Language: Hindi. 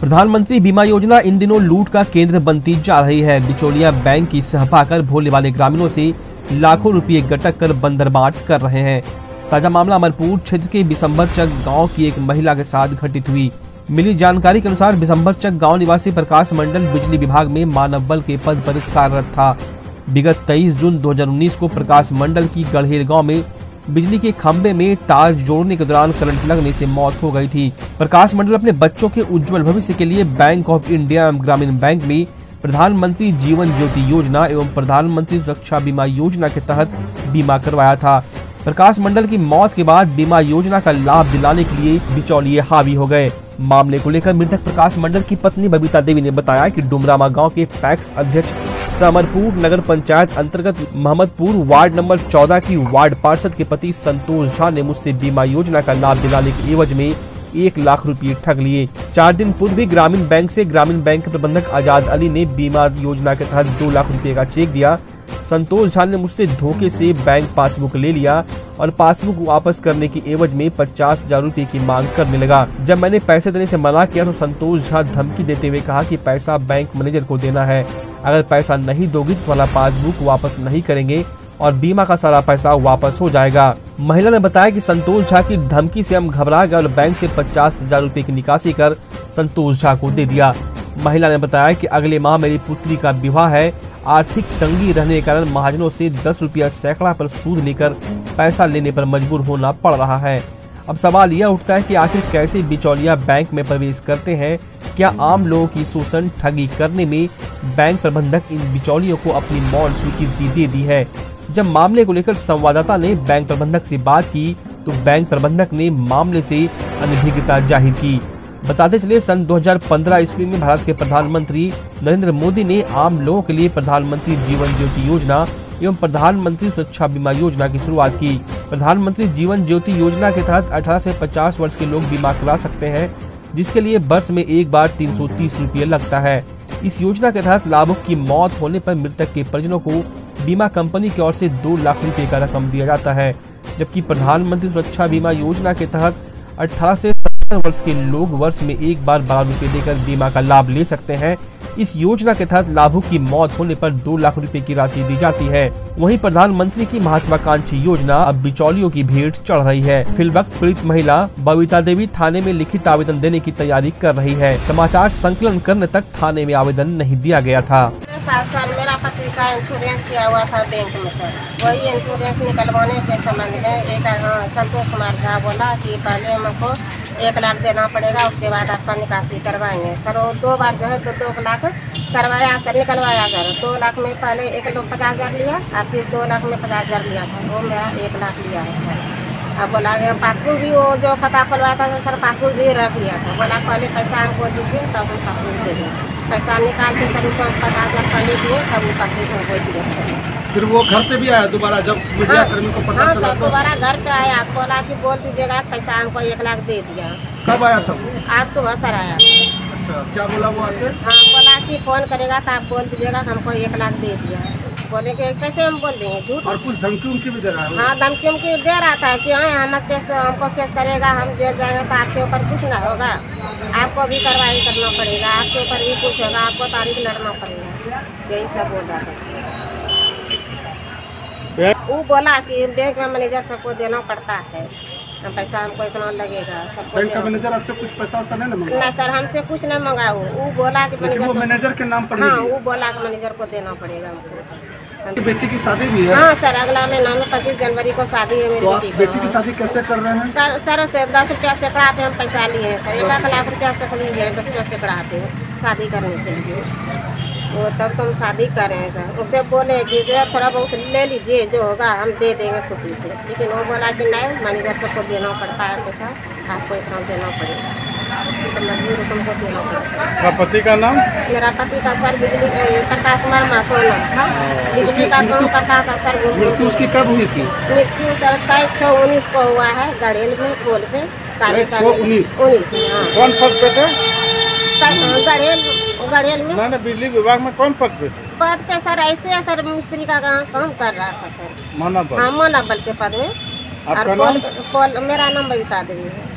प्रधानमंत्री बीमा योजना इन दिनों लूट का केंद्र बनती जा रही है। बिचौलिया बैंक की सह पाकर भोले वाले ग्रामीणों से लाखों रुपए गटक कर बंदरबाट कर रहे हैं। ताज़ा मामला अमरपुर क्षेत्र के बिसम्बर चक गाँव की एक महिला के साथ घटित हुई। मिली जानकारी के अनुसार बिसम्बर चक गाँव निवासी प्रकाश मंडल बिजली विभाग में मानव बल के पद पर कार्यरत था। विगत 23 जून 2019 को प्रकाश मंडल की गढ़ेर गाँव में बिजली के खंभे में तार जोड़ने के दौरान करंट लगने से मौत हो गई थी। प्रकाश मंडल अपने बच्चों के उज्जवल भविष्य के लिए बैंक ऑफ़ इंडिया एवं ग्रामीण बैंक में प्रधानमंत्री जीवन ज्योति योजना एवं प्रधानमंत्री सुरक्षा बीमा योजना के तहत बीमा करवाया था। प्रकाश मंडल की मौत के बाद बीमा योजना का लाभ दिलाने के लिए बिचौलिए हावी हो गए। मामले को लेकर मृतक प्रकाश मंडल की पत्नी बबीता देवी ने बताया कि डुमरामा गाँव के पैक्स अध्यक्ष समरपुर नगर पंचायत अंतर्गत मोहम्मदपुर वार्ड नंबर 14 की वार्ड पार्षद के पति संतोष झा ने मुझसे बीमा योजना का लाभ दिलाने के एवज में एक लाख रुपए ठग लिए। चार दिन पूर्व भी ग्रामीण बैंक से ग्रामीण बैंक प्रबंधक आज़ाद अली ने बीमा योजना के तहत दो लाख रुपए का चेक दिया। संतोष झा ने मुझसे धोखे से बैंक पासबुक ले लिया और पासबुक वापस करने की एवज में पचास हज़ार रूपए की मांग करने लगा। जब मैंने पैसे देने से मना किया तो संतोष झा धमकी देते हुए कहा कि पैसा बैंक मैनेजर को देना है। अगर पैसा नहीं दोगी तो वाला पासबुक वापस नहीं करेंगे और बीमा का सारा पैसा वापस हो जाएगा। महिला ने बताया कि संतोष झा की धमकी से हम घबरा गए और बैंक से पचास हज़ार रूपए की निकासी कर संतोष झा को दे दिया। महिला ने बताया कि अगले माह मेरी पुत्री का विवाह है। आर्थिक तंगी रहने के कारण महाजनों से दस रुपया सैकड़ा पर सूद लेकर पैसा लेने पर मजबूर होना पड़ रहा है। अब सवाल यह उठता है कि आखिर कैसे बिचौलिया बैंक में प्रवेश करते हैं? क्या आम लोगों की शोषण ठगी करने में बैंक प्रबंधक इन बिचौलियों को अपनी मौन स्वीकृति दे दी है? जब मामले को लेकर संवाददाता ने बैंक प्रबंधक से बात की तो बैंक प्रबंधक ने मामले से अनभिज्ञता ज़ाहिर की। बताते चले सन 2015 ईस्वी में भारत के प्रधानमंत्री नरेंद्र मोदी ने आम लोगों के लिए प्रधानमंत्री जीवन ज्योति योजना एवं प्रधानमंत्री सुरक्षा बीमा योजना की शुरुआत की। प्रधानमंत्री जीवन ज्योति योजना के तहत 18 से 50 वर्ष के लोग बीमा करा सकते हैं, जिसके लिए वर्ष में एक बार तीन सौ लगता है। इस योजना के तहत लाभुक की मौत होने पर मृतक के परिजनों को बीमा कंपनी की ओर से दो लाख रुपए का रकम दिया जाता है, जबकि प्रधानमंत्री सुरक्षा बीमा योजना के तहत 18 से वर्ष के लोग वर्ष में एक बार बारह रुपए देकर बीमा का लाभ ले सकते हैं। इस योजना के तहत लाभुक की मौत होने पर दो लाख रुपए की राशि दी जाती है। वहीं प्रधानमंत्री की महत्वाकांक्षी योजना अब बिचौलियों की भीड़ चढ़ रही है। फिल वक्त पीड़ित महिला बबीता देवी थाने में लिखित आवेदन देने की तैयारी कर रही है। समाचार संकलन करने तक थाने में आवेदन नहीं दिया गया था। सात साल मेरा पति का इंश्योरेंस किया हुआ था बैंक में सर वही इंश्योरेंस निकलवाने के संबंध में एक हाँ, संतोष कुमार झा बोला कि पहले हमको एक लाख देना पड़ेगा, उसके बाद आपका निकासी करवाएँगे। सर, वो दो बार जो है, दो दो लाख करवाया, सर, निकलवाया, सर। दो लाख में पहले एक लोग पचास हज़ार लिया और फिर दो लाख में पचास हज़ार लिया, सर। वो मेरा एक लाख लिया है, सर। अब बोला गया, पासबुक भी वो जो खाता खुलवाया था, सर, पासबुक भी रख लिया था। बोला, पहले पैसा हमको दीजिए, तब हम पासबुक देंगे। पैसा निकाल के, सर, उसको पचास हज़ार पहले दिए, तब वो पासबुक हमको दिए, सर। फिर वो घर पे भी आया दोबारा जब मीडिया कर्मी को पता हाँ चला सर तो? दोबारा घर पे आया बोला कि बोल दीजिएगा पैसा हमको एक लाख दे दिया। कब आया था आज सुबह सर आया। अच्छा क्या बोला वो आके? हाँ बोला कि फ़ोन करेगा तो आप बोल दीजिएगा हमको एक लाख दे दिया। बोले कि कैसे हम बोल देंगे झूठ? और कुछ धमकी उनकी भी दे रहा है? हाँ धमकी उमकी दे रहा था कि हाँ हम केस हमको केस करेगा हम जेल जाएँगे तो आपके ऊपर कुछ ना होगा। आपको भी कार्रवाई करना पड़ेगा आपके ऊपर भी कुछ होगा आपको तारीख लड़ना पड़ेगा। यही सब बोल रहा था। वो बोला कि बैंक में मैनेजर सबको देना पड़ता है। हम पैसा हमको इतना लगेगा सबको बैंक का मैनेजर आपसे कुछ पैसा वैसा नहीं ना मांगा? नहीं सर हमसे कुछ नहीं मंगा वो वो बोला कि लेकिन वो मैनेजर मैनेजर के नाम पर हाँ वो बोला कि मैनेजर को देना पड़ेगा हमको। बेटी की शादी भी है? हाँ सर अगला महीना में पच्चीस जनवरी को शादी है मेरी तो बेटी बेटी की शादी कैसे कर रहे हैं? सर से दस रुपया सैकड़ा पे हम पैसा लिए हैं सर। एक लाख रुपया से लिए हैं दस रुपया सैकड़ा पे शादी करने के लिए। वो तब तो हम शादी कर रहे हैं सर। उससे बोले कि थोड़ा बहुत ले लीजिए जो होगा हम दे देंगे खुशी से। लेकिन वो बोला कि नहीं मैनेजर सबको देना पड़ता है पैसा आपको इतना देना पड़ेगा। तो मजबूर तुमको देना पड़ेगा पति का नाम? मेरा पति का सर बिजली प्रकाश कुमार महतो नाम था। बिजली का काम करता था सर। मृत्यु उसकी कब हुई थी? मृत्यु सर तेईस छः उन्नीस को हुआ है गड़ेल में पोल पे काले 23 छः उन्नीस? उन्नीस हाँ। कौन पद पे थे गड़ेल गड़ेल में? ना ना बिजली विभाग में कौन पद पे पद पे सर ऐसे है सर मिस्त्री का काम काम कर रहा था सर? माना हाँ मोना बल के पद में। और पोल मेरा नाम बता देवी है।